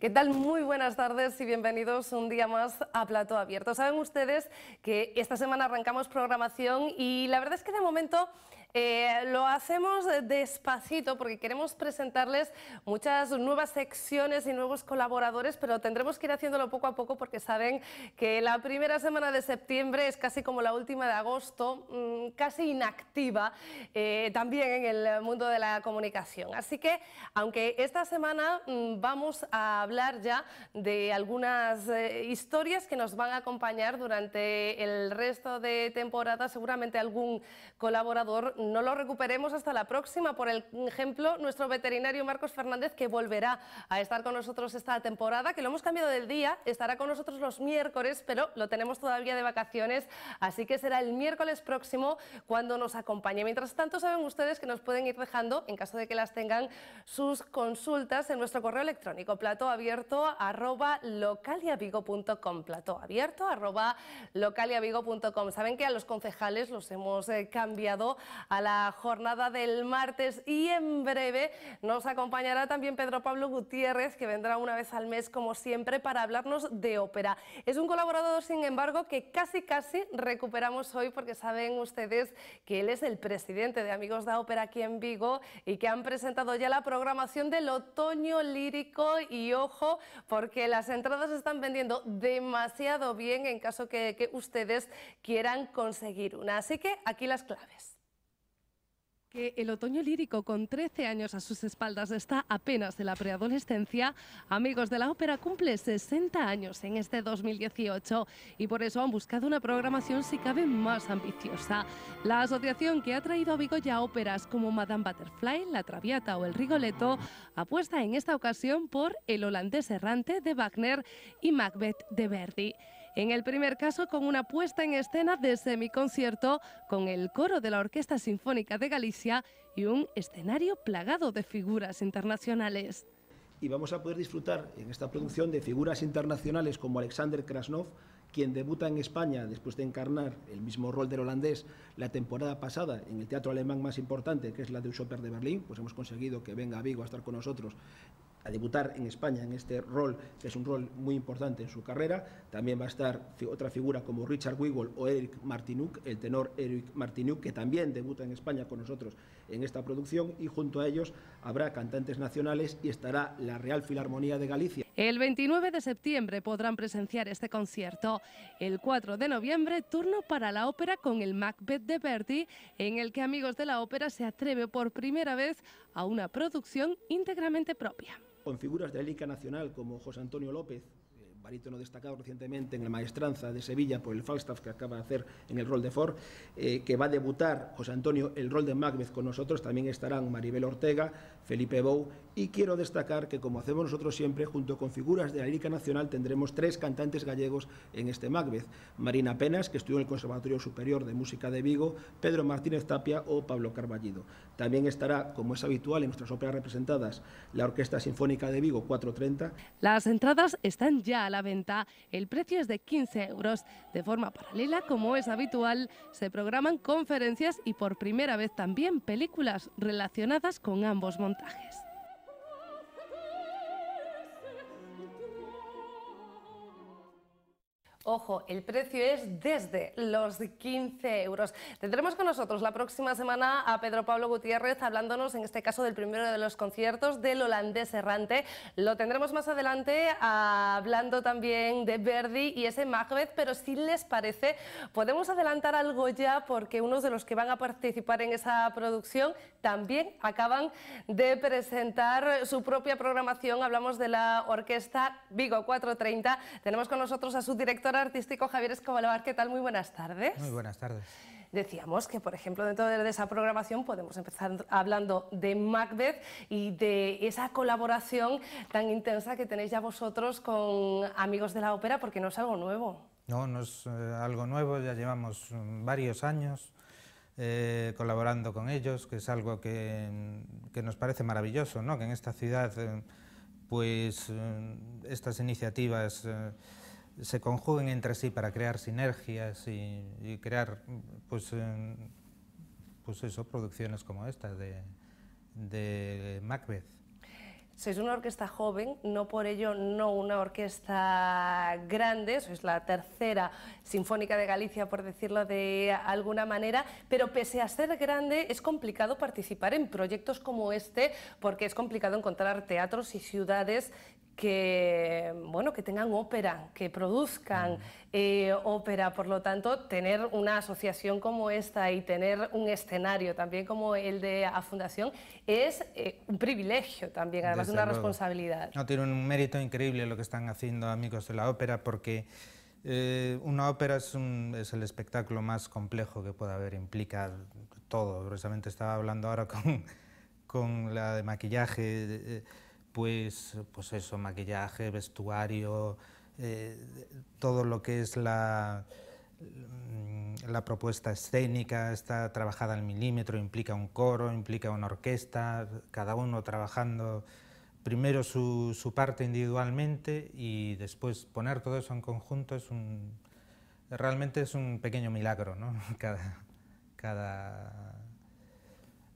¿Qué tal? Muy buenas tardes y bienvenidos un día más a Plato Abierto. Saben ustedes que esta semana arrancamos programación y la verdad es que de momento eh, lo hacemos despacito porque queremos presentarles muchas nuevas secciones y nuevos colaboradores, pero tendremos que ir haciéndolo poco a poco porque saben que la primera semana de septiembre es casi como la última de agosto, mm, casi inactiva eh, también en el mundo de la comunicación. Así que, aunque esta semana mm, vamos a hablar ya de algunas eh, historias que nos van a acompañar durante el resto de temporada, seguramente algún colaborador no lo recuperemos hasta la próxima. Por ejemplo, nuestro veterinario Marcos Fernández, que volverá a estar con nosotros esta temporada, que lo hemos cambiado del día, estará con nosotros los miércoles, pero lo tenemos todavía de vacaciones, así que será el miércoles próximo cuando nos acompañe. Mientras tanto, saben ustedes que nos pueden ir dejando, en caso de que las tengan, sus consultas en nuestro correo electrónico, platoabierto arroba localiavigo.com, platoabierto arroba localiavigo.com. Saben que a los concejales los hemos eh, cambiado a la jornada del martes y en breve nos acompañará también Pedro Pablo Gutiérrez, que vendrá una vez al mes como siempre para hablarnos de ópera. Es un colaborador, sin embargo, que casi casi recuperamos hoy porque saben ustedes que él es el presidente de Amigos de Ópera aquí en Vigo y que han presentado ya la programación del otoño lírico y ojo porque las entradas están vendiendo demasiado bien en caso que, que ustedes quieran conseguir una. Así que aquí las claves que el otoño lírico con 13 años a sus espaldas está apenas de la preadolescencia, Amigos de la Ópera cumple 60 años en este 2018 y por eso han buscado una programación si cabe más ambiciosa. La asociación que ha traído a Vigo ya óperas como Madame Butterfly, La Traviata o El Rigoletto apuesta en esta ocasión por El holandés errante de Wagner y Macbeth de Verdi. En el primer caso, con una puesta en escena de semiconcierto con el coro de la Orquesta Sinfónica de Galicia y un escenario plagado de figuras internacionales. Y vamos a poder disfrutar en esta producción de figuras internacionales como Alexander Krasnov, quien debuta en España después de encarnar el mismo rol del holandés la temporada pasada en el teatro alemán más importante, que es la de Oper de Berlín, pues hemos conseguido que venga a Vigo a estar con nosotros a debutar en España en este rol, que es un rol muy importante en su carrera. También va a estar otra figura como Richard Wiggle o Eric Martinuk, el tenor Eric Martinuk, que también debuta en España con nosotros en esta producción. Y junto a ellos habrá cantantes nacionales y estará la Real Filarmonía de Galicia. El 29 de septiembre podrán presenciar este concierto. El 4 de noviembre, turno para la ópera con el Macbeth de Verdi, en el que Amigos de la Ópera se atreve por primera vez a una producción íntegramente propia con figuras de la nacional como José Antonio López, barítono destacado recientemente en la maestranza de Sevilla por el Falstaff que acaba de hacer en el rol de Ford, eh, que va a debutar José Antonio el rol de Macbeth con nosotros, también estarán Maribel Ortega, Felipe Bou, y quiero destacar que como hacemos nosotros siempre, junto con figuras de la lírica nacional, tendremos tres cantantes gallegos en este Macbeth, Marina Penas, que estudió en el Conservatorio Superior de Música de Vigo, Pedro Martínez Tapia o Pablo Carballido. También estará, como es habitual en nuestras óperas representadas, la Orquesta Sinfónica de Vigo 430. Las entradas están ya a la venta. El precio es de 15 euros. De forma paralela, como es habitual, se programan conferencias y por primera vez también películas relacionadas con ambos montajes reportajes. Ojo, el precio es desde los 15 euros. Tendremos con nosotros la próxima semana a Pedro Pablo Gutiérrez hablándonos, en este caso, del primero de los conciertos del holandés errante. Lo tendremos más adelante hablando también de Verdi y ese Macbeth, pero si les parece, podemos adelantar algo ya porque unos de los que van a participar en esa producción también acaban de presentar su propia programación. Hablamos de la orquesta Vigo 430. Tenemos con nosotros a su directora artístico Javier Escobalovar. ¿Qué tal? Muy buenas tardes. Muy buenas tardes. Decíamos que, por ejemplo, dentro de esa programación podemos empezar hablando de Macbeth y de esa colaboración tan intensa que tenéis ya vosotros con Amigos de la Ópera, porque no es algo nuevo. No, no es eh, algo nuevo, ya llevamos mm, varios años eh, colaborando con ellos, que es algo que, que, nos parece maravilloso, ¿no? que en esta ciudad eh, pues estas iniciativas se conjuguen entre sí para crear sinergias y, crear pues, pues eso, producciones como esta de, de Macbeth. sois una orquesta joven, no por ello no una orquesta grande, sois la tercera sinfónica de Galicia, por decirlo de alguna manera, pero pese a ser grande es complicado participar en proyectos como este porque es complicado encontrar teatros y ciudades que, bueno, que tengan ópera, que produzcan eh, ópera. Por lo tanto, tener una asociación como esta y tener un escenario también como el de la Fundación es eh, un privilegio también, además de una responsabilidad. No, tiene un mérito increíble lo que están haciendo amigos de la ópera porque eh, una ópera es, es, el espectáculo más complejo que puede haber, implica todo. Precisamente estaba hablando ahora con, con la de maquillaje pues, pues eso, maquillaje, vestuario, eh, todo lo que es la, mm, la propuesta escénica está trabajada al milímetro, implica un coro, implica una orquesta, cada uno trabajando primero su, su parte individualmente y después poner todo eso en conjunto es un, realmente es un pequeño milagro, ¿no? cada, cada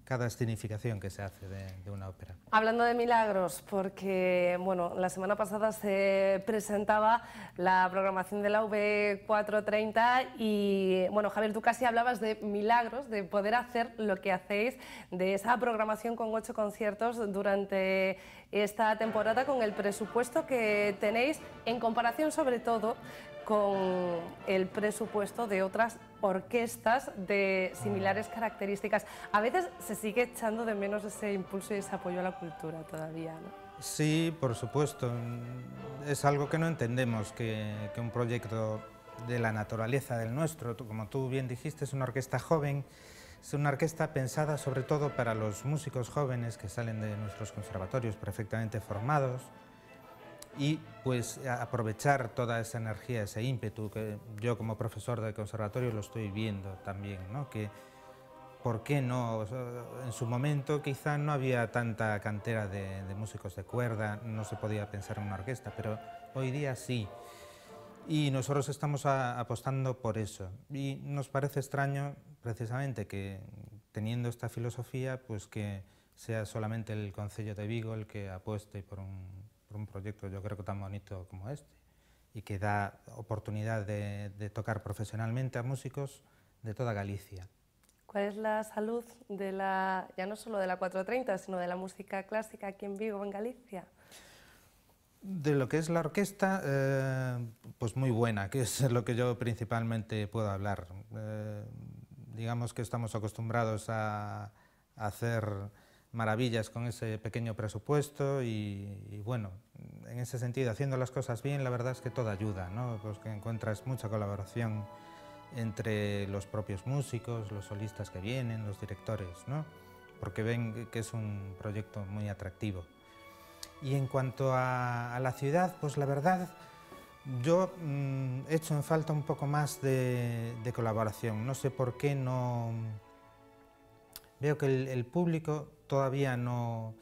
cada escenificación que se hace de, una ópera. Hablando de milagros, porque bueno, la semana pasada se presentaba la programación de la V430 y bueno, Javier, tú casi hablabas de milagros, de poder hacer lo que hacéis, de esa programación con ocho conciertos durante esta temporada con el presupuesto que tenéis en comparación sobre todo con el presupuesto de otras orquestas de similares características. A veces se sigue echando de menos ese impulso y ese apoyo a la cultura todavía. Sí, por supuesto. Es algo que no entendemos, que un proyecto de la naturaleza del nuestro, como tú bien dijiste, es una orquesta joven, es una orquesta pensada sobre todo para los músicos jóvenes que salen de nuestros conservatorios perfectamente formados, y pues aprovechar toda esa energía, ese ímpetu que yo como profesor de conservatorio lo estoy viendo también, ¿no? que por qué no, en su momento quizá no había tanta cantera de, músicos de cuerda, no se podía pensar en una orquesta, pero hoy día sí. Y nosotros estamos apostando por eso. Y nos parece extraño precisamente que teniendo esta filosofía, pues que sea solamente el Concello de Vigo el que apueste por un, un proyecto yo creo que tan bonito como este y que da oportunidad de, tocar profesionalmente a músicos de toda Galicia. ¿Cuál es la salud de la, ya no solo de la 430, sino de la música clásica aquí en Vigo, en Galicia? De lo que es la orquesta, eh, pues muy buena, que es lo que yo principalmente puedo hablar. Eh, digamos que estamos acostumbrados a hacer maravillas con ese pequeño presupuesto y, bueno, en ese sentido, haciendo las cosas bien, la verdad es que todo ayuda, ¿no? Pues que encuentras mucha colaboración entre los propios músicos, los solistas que vienen, los directores, ¿no? Porque ven que es un proyecto muy atractivo. Y en cuanto a, la ciudad, pues la verdad, yo mm, he hecho en falta un poco más de, colaboración. No sé por qué no... Veo que el público todavía no,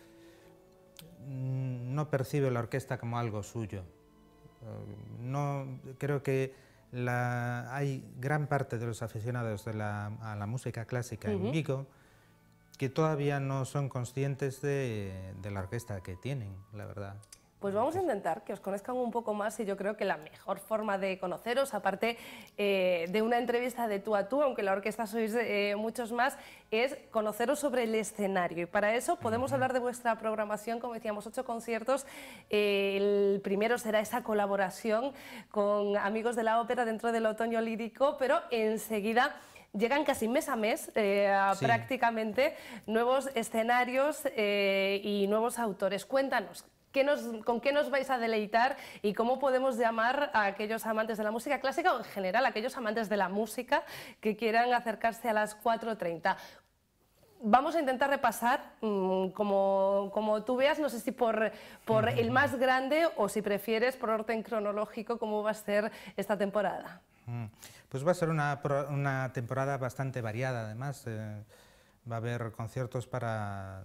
no percibe la orquesta como algo suyo. Eh, no, creo que la, hay gran parte de los aficionados de la, a la música clásica en Vigo que todavía no son conscientes de, de la orquesta que tienen, la verdad. Pues vamos a intentar que os conozcan un poco más y yo creo que la mejor forma de conoceros, aparte eh, de una entrevista de tú a tú, aunque la orquesta sois eh, muchos más, es conoceros sobre el escenario. Y para eso podemos hablar de vuestra programación, como decíamos, ocho conciertos. Eh, el primero será esa colaboración con amigos de la ópera dentro del otoño lírico, pero enseguida llegan casi mes a mes prácticamente nuevos escenarios y nuevos autores. Cuéntanos, ¿Con qué nos vais a deleitar y cómo podemos llamar a aquellos amantes de la música clásica o en general a aquellos amantes de la música que quieran acercarse a las 4.30? Vamos a intentar repasar, mm, como, como, tú veas, no sé si por, por el más grande o si prefieres por orden cronológico, cómo va a ser esta temporada. Pues va a ser una, una temporada bastante variada, además. Eh, va a haber conciertos para,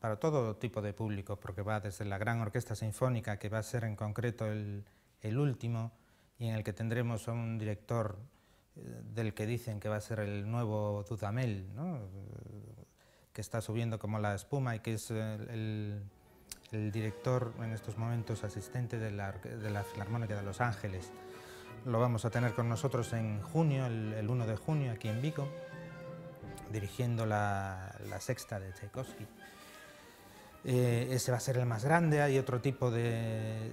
para todo tipo de público, porque va desde la gran orquesta sinfónica, que va a ser en concreto el, el último, y en el que tendremos a un director eh, del que dicen que va a ser el nuevo Dudamel, ¿no? que está subiendo como la espuma y que es el, el director en estos momentos asistente de la, de la Filarmónica de Los Ángeles. Lo vamos a tener con nosotros en junio, el, 1 de junio, aquí en Vigo, dirigiendo la, la sexta de Tchaikovsky. Eh, ese va a ser el más grande, hay otro tipo de,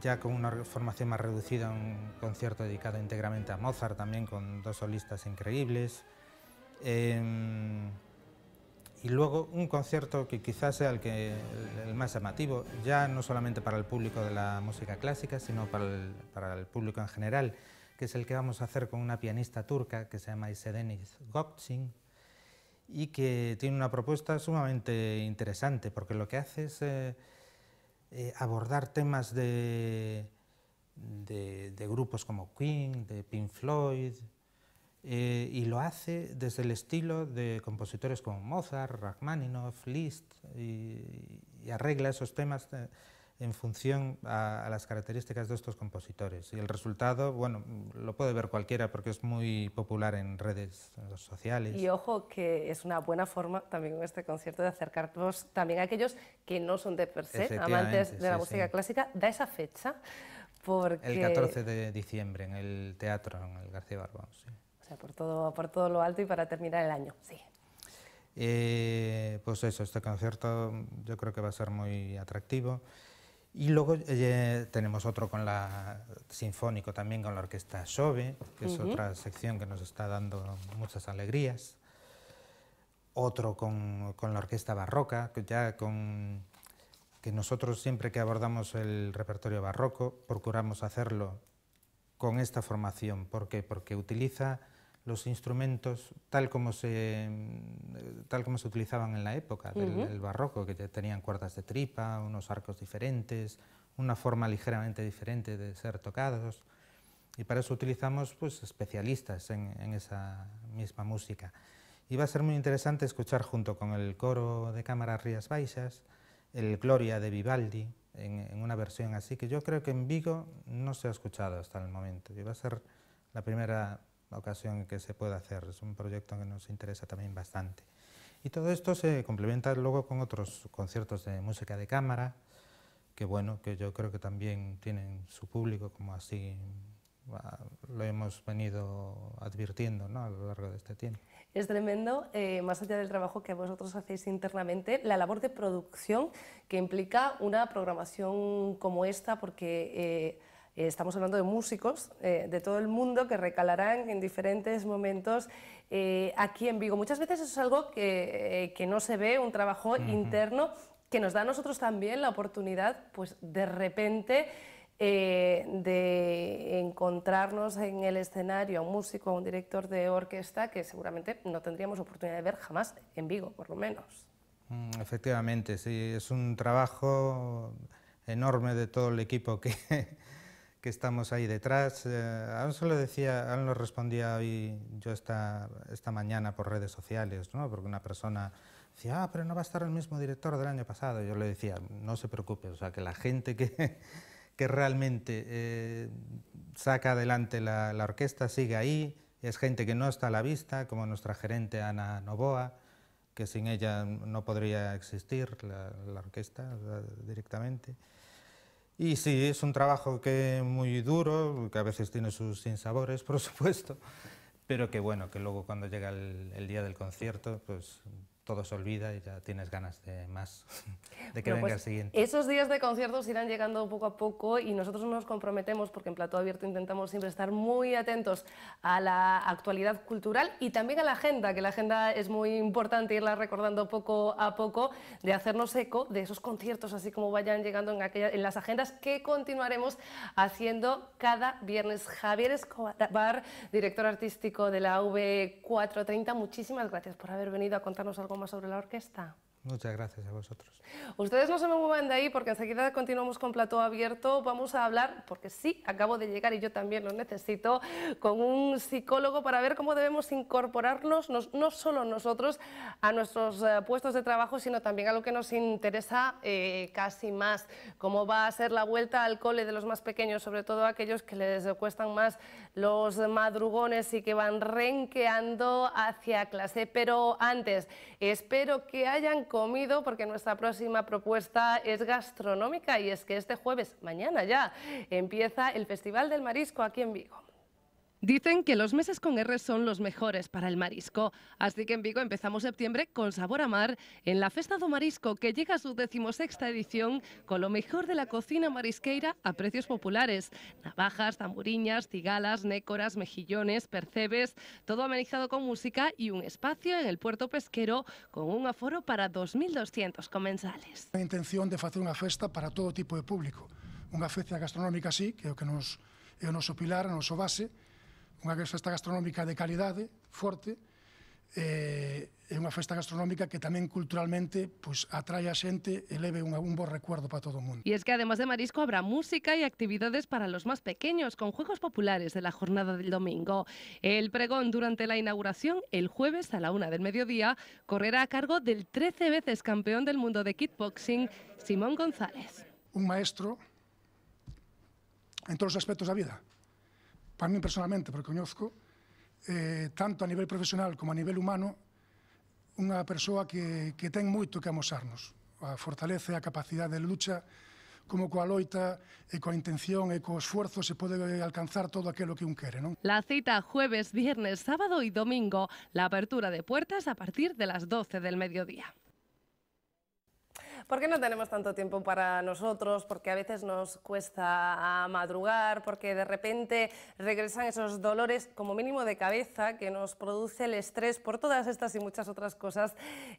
ya con una formación más reducida, un concierto dedicado íntegramente a Mozart, también con dos solistas increíbles. Em, y luego un concierto que quizás sea el, que, el, más llamativo, ya no solamente para el público de la música clásica, sino para el, para el, público en general, que es el que vamos a hacer con una pianista turca que se llama Isedeniz Gökçin y que tiene una propuesta sumamente interesante, porque lo que hace es eh, eh, abordar temas de, de, grupos como Queen, de Pink Floyd, eh, y lo hace desde el estilo de compositores como Mozart, Rachmaninoff, Liszt y, arregla esos temas en función a, a, las características de estos compositores. Y el resultado, bueno, lo puede ver cualquiera porque es muy popular en redes sociales. Y ojo que es una buena forma también con este concierto de acercarnos también a aquellos que no son de per se amantes de la sí, música sí. clásica. Da esa fecha porque... El 14 de diciembre en el teatro, en el García Barbón, sí sea, por todo, por todo lo alto y para terminar el año, sí. Eh, pues eso, este concierto yo creo que va a ser muy atractivo. Y luego eh, tenemos otro con la sinfónico también con la orquesta Xove, que es uh -huh. otra sección que nos está dando muchas alegrías. Otro con, con la orquesta barroca, que ya con que nosotros siempre que abordamos el repertorio barroco procuramos hacerlo con esta formación. ¿Por qué? Porque utiliza los instrumentos tal como se, tal como se utilizaban en la época del, uh -huh. del barroco, que tenían cuerdas de tripa, unos arcos diferentes, una forma ligeramente diferente de ser tocados. Y para eso utilizamos pues, especialistas en, en esa misma música. Y va a ser muy interesante escuchar junto con el coro de cámara Rías Baixas el Gloria de Vivaldi en, en, una versión así que yo creo que en Vigo no se ha escuchado hasta el momento y va a ser la primera ocasión que se pueda hacer. Es un proyecto que nos interesa también bastante. Y todo esto se complementa luego con otros conciertos de música de cámara, que bueno, que yo creo que también tienen su público, como así lo hemos venido advirtiendo ¿no? a lo largo de este tiempo. Es tremendo, eh, más allá del trabajo que vosotros hacéis internamente, la labor de producción que implica una programación como esta, porque Eh, estamos hablando de músicos eh, de todo el mundo que recalarán en diferentes momentos eh, aquí en Vigo. Muchas veces eso es algo que, eh, que no se ve, un trabajo uh -huh. interno que nos da a nosotros también la oportunidad, pues de repente, eh, de encontrarnos en el escenario a un músico, a un director de orquesta que seguramente no tendríamos oportunidad de ver jamás en Vigo, por lo menos. Mm, efectivamente, sí, es un trabajo enorme de todo el equipo que, que estamos ahí detrás. Eh, aún se lo decía, aún lo respondía hoy yo esta, esta mañana por redes sociales, ¿no? porque una persona decía, ah, pero no va a estar el mismo director del año pasado. Yo le decía, no se preocupe, o sea, que la gente que, que realmente eh, saca adelante la, la orquesta sigue ahí, es gente que no está a la vista, como nuestra gerente Ana Novoa, que sin ella no podría existir la, la orquesta directamente. Y sí, es un trabajo que muy duro, que a veces tiene sus sinsabores, por supuesto, pero que bueno, que luego cuando llega el, el día del concierto, pues todo se olvida y ya tienes ganas de más, de que bueno, venga pues el siguiente. Esos días de conciertos irán llegando poco a poco y nosotros nos comprometemos, porque en Plato Abierto intentamos siempre estar muy atentos a la actualidad cultural y también a la agenda, que la agenda es muy importante irla recordando poco a poco, de hacernos eco de esos conciertos, así como vayan llegando en, aquella, en las agendas que continuaremos haciendo cada viernes. Javier Escobar, director artístico de la V430, muchísimas gracias por haber venido a contarnos algo sobre la orquesta? Muchas gracias a vosotros. Ustedes no se me muevan de ahí porque enseguida continuamos con Plató Abierto. Vamos a hablar, porque sí, acabo de llegar y yo también lo necesito, con un psicólogo para ver cómo debemos incorporarnos, no, solo nosotros, a nuestros eh, puestos de trabajo, sino también a lo que nos interesa eh, casi más. Cómo va a ser la vuelta al cole de los más pequeños, sobre todo aquellos que les cuestan más los madrugones y que van renqueando hacia clase. Pero antes, espero que hayan comido porque nuestra próxima propuesta es gastronómica y es que este jueves, mañana ya, empieza el Festival del Marisco aquí en Vigo. Dicen que los meses con R son los mejores para el marisco, así que en Vigo empezamos septiembre con sabor a mar en la Festa do Marisco que llega a su decimosexta edición con lo mejor de la cocina marisqueira a precios populares. Navajas, tamburiñas, cigalas, nécoras, mejillones, percebes, todo amenizado con música y un espacio en el puerto pesquero con un aforo para 2.200 comensales. A intención de facer unha festa para todo tipo de público. Unha festa gastronómica así, que é o que nos, é pilar, noso base, unha festa gastronómica de calidade, forte, eh, é unha festa gastronómica que tamén culturalmente pues, atrae a xente e leve un, un bo recuerdo para todo o mundo. Y es que además de marisco habrá música y actividades para los más pequeños con juegos populares de la jornada del domingo. El pregón durante la inauguración el jueves a la una del mediodía correrá a cargo del 13 veces campeón del mundo de kickboxing, Simón González. Un maestro en todos os aspectos da vida para mí personalmente, porque coñozco, eh, tanto a nivel profesional como a nivel humano, unha persoa que, que ten moito que amosarnos. A fortaleza e a capacidade de lucha, como coa loita e coa intención e co esforzo se pode alcanzar todo aquilo que un quere, non? La cita jueves, viernes, sábado y domingo. La apertura de puertas a partir de las 12 del mediodía. ¿Por qué no tenemos tanto tiempo para nosotros? Porque a veces nos cuesta madrugar, porque de repente regresan esos dolores como mínimo de cabeza que nos produce el estrés por todas estas y muchas otras cosas.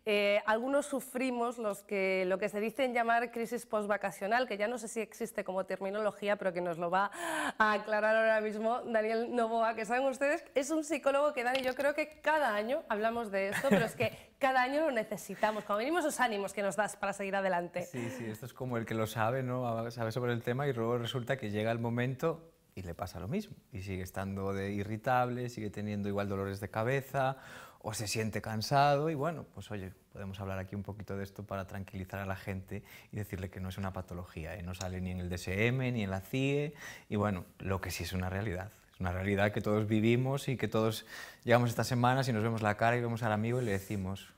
Eh, algunos sufrimos los que, lo que se dicen llamar crisis postvacacional, que ya no sé si existe como terminología, pero que nos lo va a aclarar ahora mismo Daniel Novoa, que saben ustedes, es un psicólogo que Dani, yo creo que cada año hablamos de esto, pero es que cada año lo necesitamos, como mínimo esos ánimos que nos das para seguir adelante. Sí, sí, esto es como el que lo sabe, ¿no? Sabe sobre el tema y luego resulta que llega el momento y le pasa lo mismo. Y sigue estando de irritable, sigue teniendo igual dolores de cabeza o se siente cansado y bueno, pues oye, podemos hablar aquí un poquito de esto para tranquilizar a la gente y decirle que no es una patología, ¿eh? no sale ni en el DSM ni en la CIE y bueno, lo que sí es una realidad. Es una realidad que todos vivimos y que todos llegamos estas semanas y nos vemos la cara y vemos al amigo y le decimos,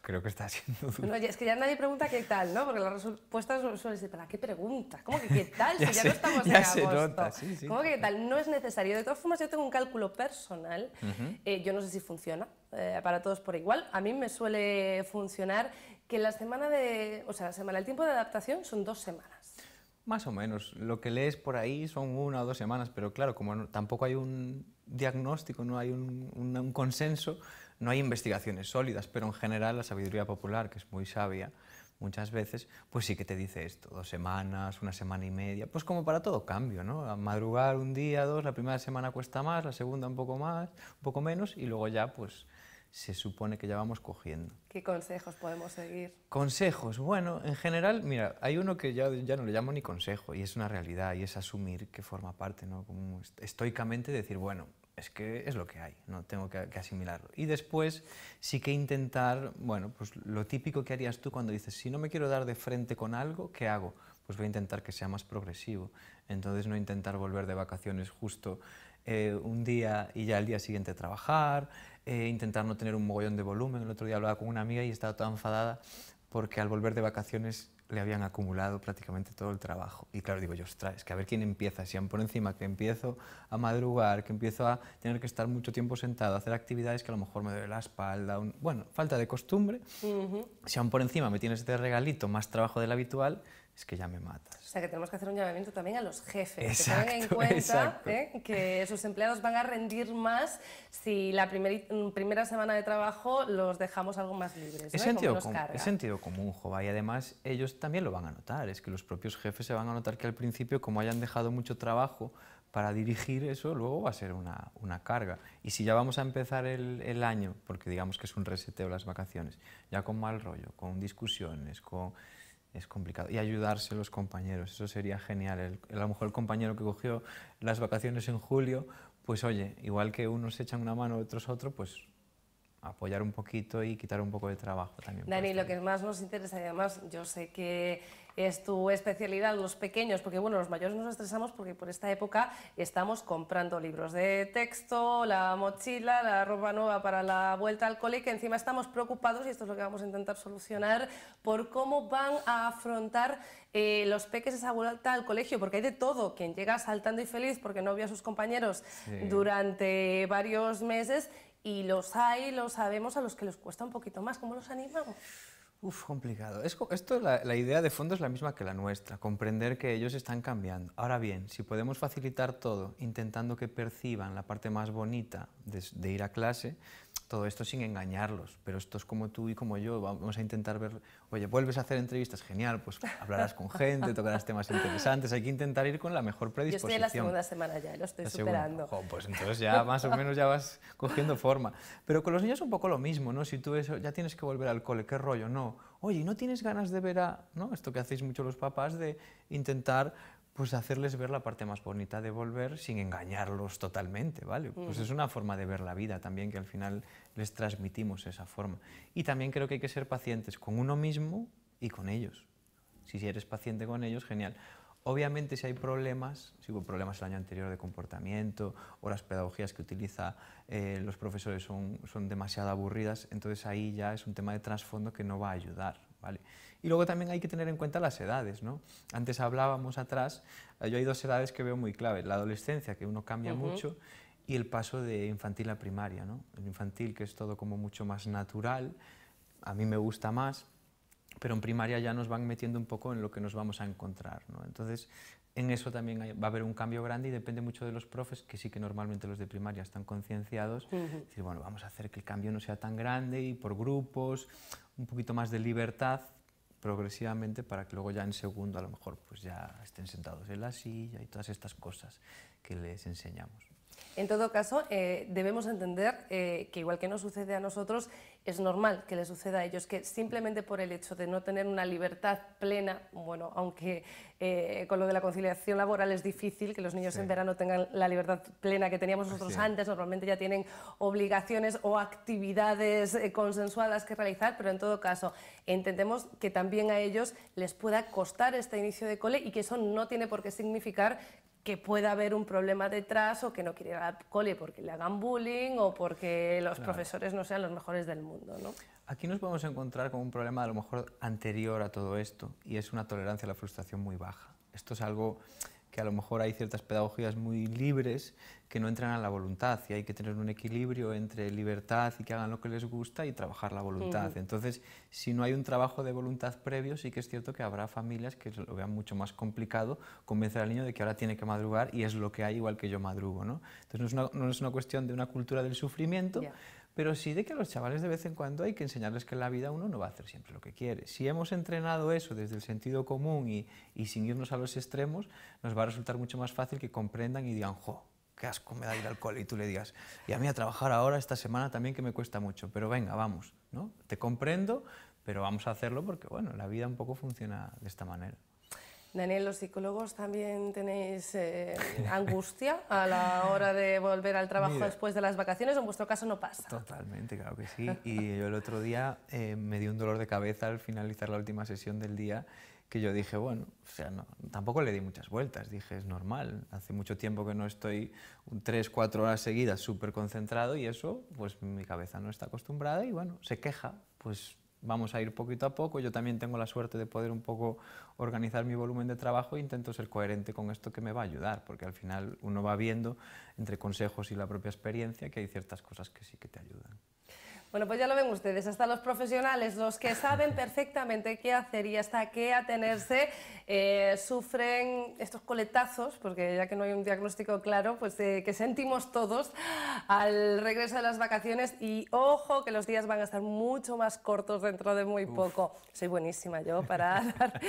creo que está siendo duro. Bueno, es que ya nadie pregunta qué tal, ¿no? Porque la respuesta suele ser, ¿para qué pregunta? ¿Cómo que qué tal? si ya, se, no estamos ya en se agosto. nota, sí, sí. ¿Cómo que qué tal? No es necesario. De todas formas, yo tengo un cálculo personal. Uh -huh. eh, yo no sé si funciona eh, para todos por igual. A mí me suele funcionar que la semana de... O sea, la semana, el tiempo de adaptación son dos semanas. Más o menos. Lo que lees por ahí son una o dos semanas, pero claro, como tampoco hay un diagnóstico, no hay un, consenso, no hay investigaciones sólidas, pero en general la sabiduría popular, que es muy sabia muchas veces, pues sí que te dice esto, dos semanas, una semana y media, pues como para todo cambio, ¿no? A madrugar un día, dos, la primera semana cuesta más, la segunda un poco más, un poco menos, y luego ya pues se supone que ya vamos cogiendo. ¿Qué consejos podemos seguir? Consejos, bueno, en general, mira, hay uno que ya, ya no le llamo ni consejo, y es una realidad, y es asumir que forma parte, ¿no? Como estoicamente decir, bueno, es que es lo que hay, no tengo que, que, asimilarlo. Y después sí que intentar, bueno, pues lo típico que harías tú cuando dices, si no me quiero dar de frente con algo, ¿qué hago? Pues voy a intentar que sea más progresivo. Entonces no intentar volver de vacaciones justo eh, un día y ya al día siguiente trabajar, eh, intentar no tener un mogollón de volumen. El otro día hablaba con una amiga y estaba toda enfadada porque al volver de vacaciones le habían acumulado prácticamente todo el trabajo. Y claro, digo yo, ostras, es que a ver quién empieza. Si por encima que empiezo a madrugar, que empiezo a tener que estar mucho tiempo sentado, a hacer actividades que a lo mejor me duele la espalda, un... bueno, falta de costumbre. Uh -huh. Si aún por encima me tienes este regalito, más trabajo del habitual, es que ya me matas. O sea, que tenemos que hacer un llamamiento también a los jefes, exacto, que tengan en cuenta ¿eh? que sus empleados van a rendir más si la primer, primera semana de trabajo los dejamos algo más libres, es, ¿no? sentido, com es sentido común, Jova, y además ellos también lo van a notar, es que los propios jefes se van a notar que al principio, como hayan dejado mucho trabajo para dirigir eso, luego va a ser una, una carga. Y si ya vamos a empezar el, el año, porque digamos que es un reseteo las vacaciones, ya con mal rollo, con discusiones, con es complicado. Y ayudarse los compañeros, eso sería genial. El, a lo mejor el compañero que cogió las vacaciones en julio, pues oye, igual que unos echan una mano, otros otro, pues apoyar un poquito y quitar un poco de trabajo también. Dani, lo que más nos interesa, y además yo sé que es tu especialidad, los pequeños, porque bueno, los mayores nos estresamos porque por esta época estamos comprando libros de texto, la mochila, la ropa nueva para la vuelta al cole, que encima estamos preocupados, y esto es lo que vamos a intentar solucionar, por cómo van a afrontar eh, los peques esa vuelta al colegio, porque hay de todo, quien llega saltando y feliz porque no vio a sus compañeros durante varios meses, y los hay, lo sabemos, a los que les cuesta un poquito más. ¿Cómo los animamos? Uf, complicado. esto, la, idea de fondo es la misma que la nuestra, comprender que ellos están cambiando. Ahora bien, si podemos facilitar todo intentando que perciban la parte más bonita de ir a clase, todo esto sin engañarlos, pero esto es como tú y como yo, vamos a intentar ver, oye, vuelves a hacer entrevistas, genial, pues hablarás con gente, tocarás temas interesantes, hay que intentar ir con la mejor predisposición. Yo estoy en la segunda semana ya, lo estoy superando. pues entonces ya más o menos ya vas cogiendo forma. Pero con los niños un poco lo mismo, ¿no? Si tú eso, ya tienes que volver al cole, qué rollo, no. Oye, ¿no tienes ganas de ver a, ¿no? Esto que hacéis mucho los papás, de intentar pues hacerles ver la parte más bonita de volver sin engañarlos totalmente, ¿vale? Pues es una forma de ver la vida también que al final les transmitimos esa forma. Y también creo que hay que ser pacientes con uno mismo y con ellos. Si eres paciente con ellos, genial. Obviamente si hay problemas, si hubo problemas el año anterior de comportamiento o las pedagogías que utiliza eh, los profesores son, son demasiado aburridas, entonces ahí ya es un tema de trasfondo que no va a ayudar. ¿vale? Y luego también hay que tener en cuenta las edades. ¿no? Antes hablábamos atrás, yo hay dos edades que veo muy clave, la adolescencia, que uno cambia mucho, y el paso de infantil a primaria. ¿no? El infantil, que es todo como mucho más natural, a mí me gusta más, pero en primaria ya nos van metiendo un poco en lo que nos vamos a encontrar. ¿no? Entonces, en eso también va a haber un cambio grande y depende mucho de los profes, que sí que normalmente los de primaria están concienciados. decir, bueno, vamos a hacer que el cambio no sea tan grande y por grupos, un poquito más de libertad, progresivamente para que luego ya en segundo a lo mejor pues ya estén sentados en la silla y todas estas cosas que les enseñamos. En todo caso, eh, debemos entender eh, que igual que nos sucede a nosotros, es normal que les suceda a ellos, que simplemente por el hecho de no tener una libertad plena, bueno, aunque eh, con lo de la conciliación laboral es difícil que los niños en verano tengan la libertad plena que teníamos nosotros antes, normalmente ya tienen obligaciones o actividades consensuadas que realizar, pero en todo caso, entendemos que también a ellos les pueda costar este inicio de cole y que eso no tiene por qué significar que pueda haber un problema detrás o que no quiere ir al cole porque le hagan bullying o porque los profesores no sean los mejores del mundo. ¿no? Aquí nos vamos a encontrar con un problema a lo mejor anterior a todo esto y es una tolerancia a la frustración muy baja. Esto es algo que a lo mejor hay ciertas pedagogías muy libres que no entran a la voluntad y hay que tener un equilibrio entre libertad y que hagan lo que les gusta y trabajar la voluntad. Entonces, si no hay un trabajo de voluntad previo, sí que es cierto que habrá familias que lo vean mucho más complicado convencer al niño de que ahora tiene que madrugar y es lo que hay igual que yo madrugo. ¿no? Entonces, no es una, no es una cuestión de una cultura del sufrimiento, pero sí de que a los chavales de vez en cuando hay que enseñarles que en la vida uno no va a hacer siempre lo que quiere. Si hemos entrenado eso desde el sentido común y, sin irnos a los extremos, nos va a resultar mucho más fácil que comprendan y digan, jo, qué asco me da ir al cole y tú le digas, y a mí a trabajar ahora, esta semana también que me cuesta mucho, pero venga, vamos, ¿no? Te comprendo, pero vamos a hacerlo porque, bueno, la vida un poco funciona de esta manera. Daniel, los psicólogos también tenéis eh, angustia a la hora de volver al trabajo después de las vacaciones, o en vuestro caso no pasa. Totalmente, claro que sí. Y yo el otro día eh, me dio un dolor de cabeza al finalizar la última sesión del día que yo dije, bueno, o sea, no, tampoco le di muchas vueltas, dije, es normal, hace mucho tiempo que no estoy tres, cuatro horas seguidas súper concentrado y eso, pues mi cabeza no está acostumbrada y bueno, se queja, pues vamos a ir poquito a poco. Yo también tengo la suerte de poder un poco organizar mi volumen de trabajo e intento ser coherente con esto que me va a ayudar, porque al final uno va viendo entre consejos y la propia experiencia que hay ciertas cosas que sí que te ayudan. Bueno, pues ya lo ven ustedes, hasta los profesionales, los que saben perfectamente qué hacer y hasta qué atenerse, eh, sufren estos coletazos, porque ya que no hay un diagnóstico claro, pues eh, que sentimos todos al regreso de las vacaciones. Y ojo que los días van a estar mucho más cortos dentro de muy poco. Soy buenísima yo para dar...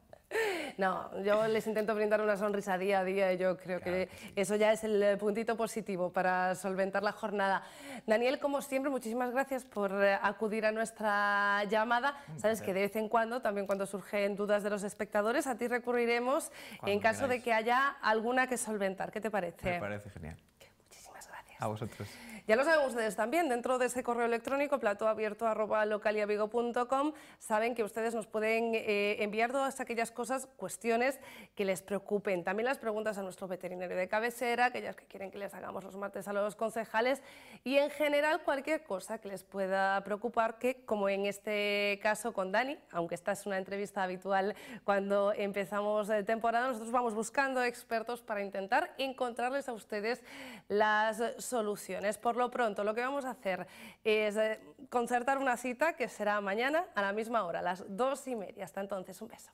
No, yo les intento brindar una sonrisa día a día y yo creo que eso ya es el puntito positivo para solventar la jornada. Daniel, como siempre, muchísimas gracias por eh, acudir a nuestra llamada. Sabes que de vez en cuando, también cuando surgen dudas de los espectadores, a ti recurriremos en caso de que haya alguna que solventar. ¿Qué te parece? Me parece genial. Muchísimas gracias. A vosotros. Ya lo saben ustedes también, dentro de ese correo electrónico platoabierto.localiavigo.com saben que ustedes nos pueden eh, enviar todas aquellas cosas, cuestiones que les preocupen. También las preguntas a nuestro veterinario de cabecera, aquellas que quieren que les hagamos los martes a los concejales y en general cualquier cosa que les pueda preocupar, que como en este caso con Dani, aunque esta es una entrevista habitual cuando empezamos temporada, nosotros vamos buscando expertos para intentar encontrarles a ustedes las soluciones. Lo pronto, lo que vamos a hacer es eh, concertar una cita que será mañana a la misma hora, las dos y media. Hasta entonces, un beso.